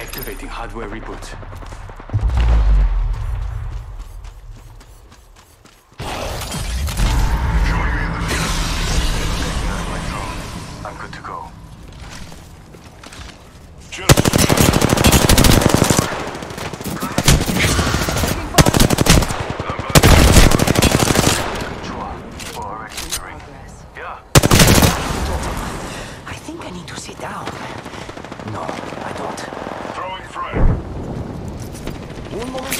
Activating hardware reboot. I'm good to go. I think I need to sit down. No. Oh my god.